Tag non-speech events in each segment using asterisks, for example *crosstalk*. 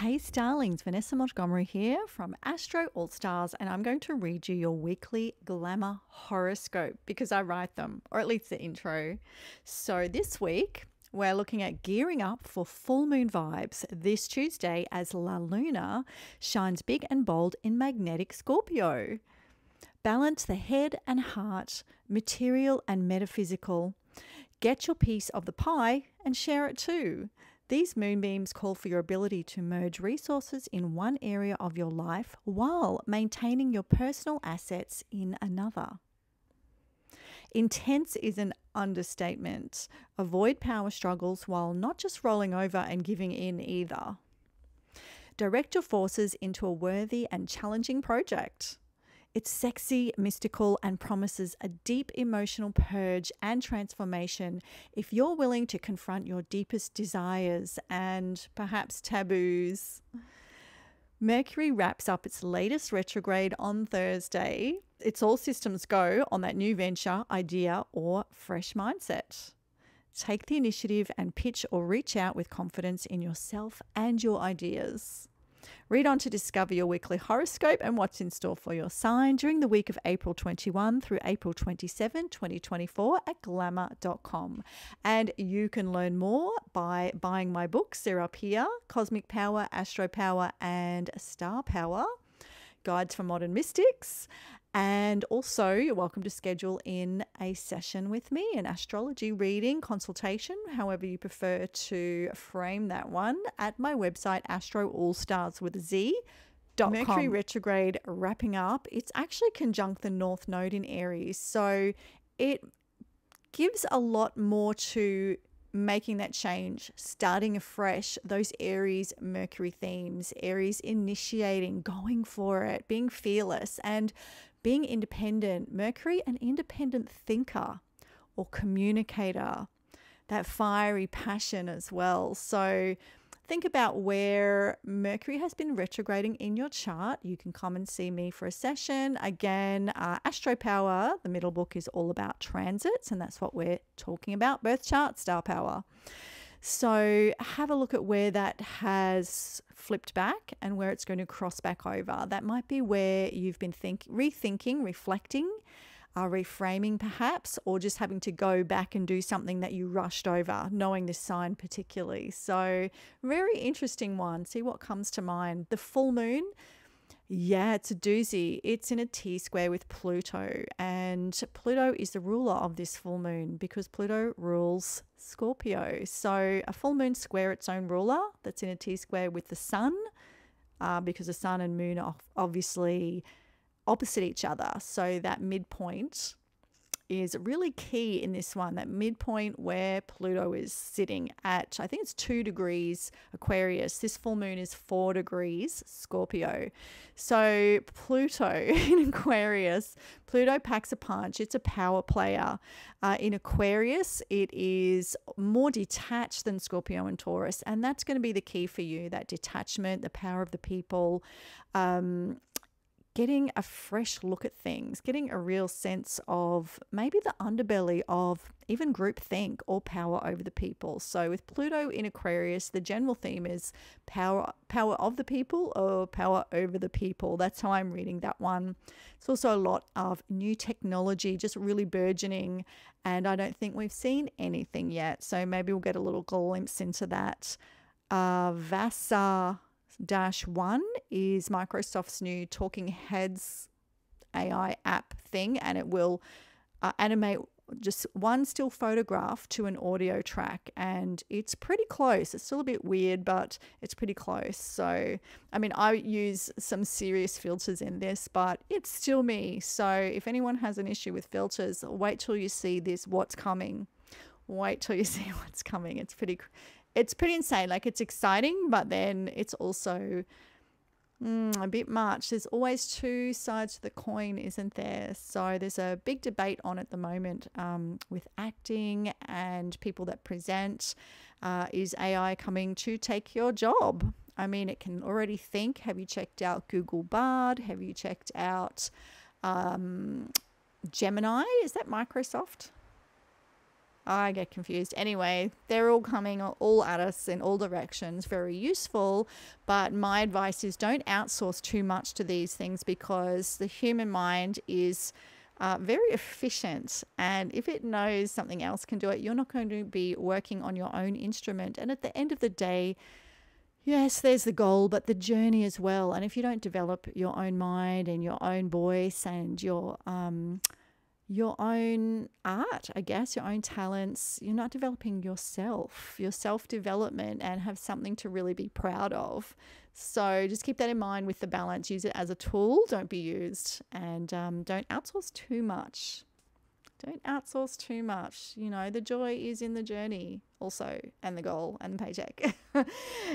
Hey Starlings, Vanessa Montgomery here from Astro All-Starz, and I'm going to read you your weekly glamour horoscope because I write them, or at least the intro. So this week, we're looking at gearing up for full moon vibes this Tuesday as La Luna shines big and bold in magnetic Scorpio. Balance the head and heart, material and metaphysical. Get your piece of the pie and share it too. These moonbeams call for your ability to merge resources in one area of your life while maintaining your personal assets in another. Intense is an understatement. Avoid power struggles while not just rolling over and giving in either. Direct your forces into a worthy and challenging project. It's sexy, mystical, and promises a deep emotional purge and transformation if you're willing to confront your deepest desires and perhaps taboos. Mercury wraps up its latest retrograde on Thursday. It's all systems go on that new venture, idea, or fresh mindset. Take the initiative and pitch or reach out with confidence in yourself and your ideas. Read on to discover your weekly horoscope and what's in store for your sign during the week of April 21 through April 27, 2024 at glamour.com. And you can learn more by buying my books. They're up here Cosmic Power, Astro Power, and Star Power Guides for Modern Mystics. And also, you're welcome to schedule in a session with me, an astrology reading consultation, however you prefer to frame that one, at my website, Astro All-Starz with a Z. Mercury retrograde wrapping up. It's actually conjunct the North Node in Aries. So it gives a lot more to making that change, starting afresh, those Aries Mercury themes, Aries initiating, going for it, being fearless, and being independent, Mercury, an independent thinker or communicator, that fiery passion as well. So think about where Mercury has been retrograding in your chart. You can come and see me for a session. Again, uh, Astro Power, the middle book is all about transits, and that's what we're talking about birth chart, star power. So have a look at where that has flipped back and where it's going to cross back over. That might be where you've been think rethinking, reflecting, uh, reframing perhaps, or just having to go back and do something that you rushed over, knowing this sign particularly. So very interesting one. See what comes to mind. The full moon yeah, it's a doozy. It's in a T square with Pluto, and Pluto is the ruler of this full moon because Pluto rules Scorpio. So a full moon square its own ruler that's in a T square with the sun, uh, because the sun and moon are obviously opposite each other. So that midpoint is really key in this one that midpoint where Pluto is sitting at, I think it's two degrees Aquarius. This full moon is four degrees Scorpio. So, Pluto *laughs* in Aquarius, Pluto packs a punch. It's a power player. Uh, in Aquarius, it is more detached than Scorpio and Taurus. And that's going to be the key for you that detachment, the power of the people. Um, getting a fresh look at things, getting a real sense of maybe the underbelly of even groupthink or power over the people. So with Pluto in Aquarius, the general theme is power power of the people or power over the people. That's how I'm reading that one. It's also a lot of new technology just really burgeoning and I don't think we've seen anything yet. So maybe we'll get a little glimpse into that. Uh, Vasa Dash 1 is Microsoft's new Talking Heads AI app thing, and it will uh, animate just one still photograph to an audio track and it's pretty close. It's still a bit weird but it's pretty close. So i mean i use some serious filters in this but it's still me. So if anyone has an issue with filters wait till you see this what's coming. Wait till you *laughs* see what's coming. It's pretty it's pretty insane. Like it's exciting, but then it's also mm, a bit much. There's always two sides to the coin, isn't there? So there's a big debate on at the moment um, with acting and people that present. Uh, is AI coming to take your job? I mean, it can already think. Have you checked out Google Bard? Have you checked out um, Gemini? Is that Microsoft? I get confused. Anyway, they're all coming all at us in all directions, very useful. But my advice is don't outsource too much to these things because the human mind is uh, very efficient. And if it knows something else can do it, you're not going to be working on your own instrument. And at the end of the day, yes, there's the goal, but the journey as well. And if you don't develop your own mind and your own voice and your um, your own art, I guess, your own talents. You're not developing yourself, your self development, and have something to really be proud of. So just keep that in mind with the balance. Use it as a tool, don't be used, and um, don't outsource too much. Don't outsource too much. You know, the joy is in the journey also, and the goal and the paycheck. *laughs*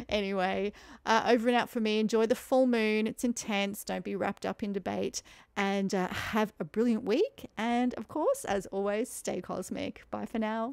anyway, uh, over and out for me. Enjoy the full moon. It's intense. Don't be wrapped up in debate. And uh, have a brilliant week. And of course, as always, stay cosmic. Bye for now.